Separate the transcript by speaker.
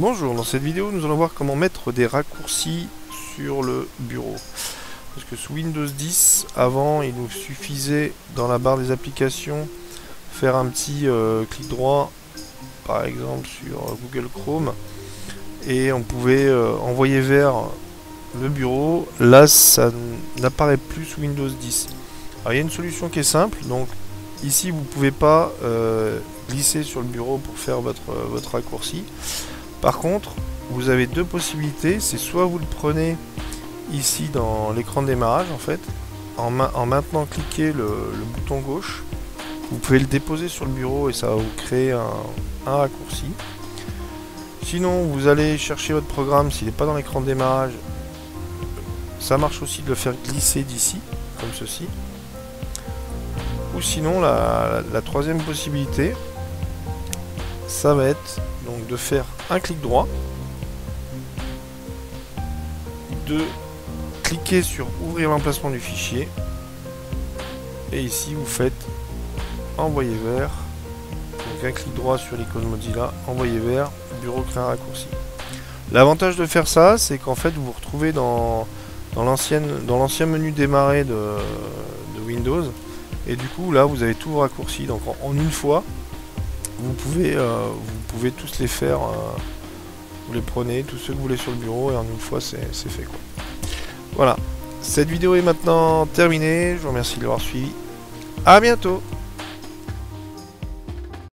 Speaker 1: Bonjour, dans cette vidéo nous allons voir comment mettre des raccourcis sur le bureau. Parce que sous Windows 10, avant il nous suffisait dans la barre des applications faire un petit euh, clic droit par exemple sur Google Chrome et on pouvait euh, envoyer vers le bureau. Là ça n'apparaît plus sous Windows 10. Alors il y a une solution qui est simple, donc ici vous ne pouvez pas euh, glisser sur le bureau pour faire votre raccourci. Par contre, vous avez deux possibilités. C'est soit vous le prenez ici dans l'écran de démarrage en fait, en, maintenant cliquer le, bouton gauche. Vous pouvez le déposer sur le bureau et ça va vous créer un, raccourci. Sinon, vous allez chercher votre programme s'il n'est pas dans l'écran de démarrage. Ça marche aussi de le faire glisser d'ici, comme ceci. Ou sinon, la troisième possibilité, ça va être donc de faire un clic droit, de cliquer sur ouvrir l'emplacement du fichier, et ici vous faites envoyer vers, donc un clic droit sur l'icône Mozilla, envoyer vers, bureau créer un raccourci. L'avantage de faire ça, c'est qu'en fait vous vous retrouvez dans, dans l'ancien menu démarrer de, Windows, et du coup là vous avez tout vos raccourcis, donc en une fois, vous pouvez, euh, vous pouvez tous les faire. Euh, vous les prenez, tous ceux que vous voulez sur le bureau, et en une fois, c'est fait. Quoi. Voilà. Cette vidéo est maintenant terminée. Je vous remercie de l'avoir suivi. A bientôt